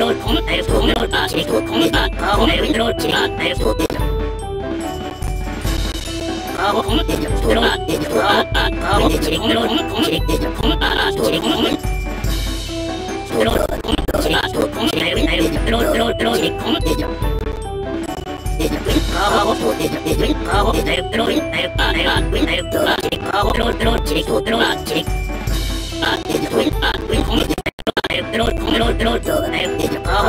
Roll kom, er to med orpa, slik to kom i stad, ka hon er roll kira, er to til. Ka ho kom til, to roll at, to at, ka ho til, kom roll kom, kom slik til, kom a, to slik kom. To roll kom, slik to kom, er er roll roll roll slik kom til. Ka ho to til, ka ho til, roll er pa, er at, er to at, ka ho roll roll slik to roll at, slik. Ah, it's a twin, ah, twin, come on, roll, come on, roll, roll, roll, roll, roll, roll,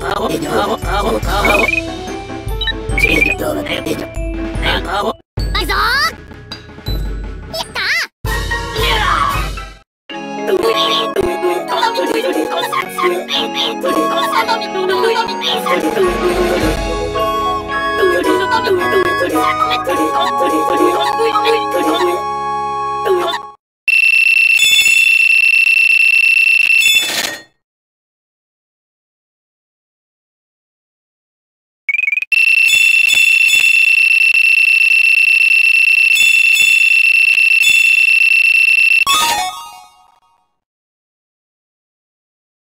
Power, power, power, power. 你都能为你自己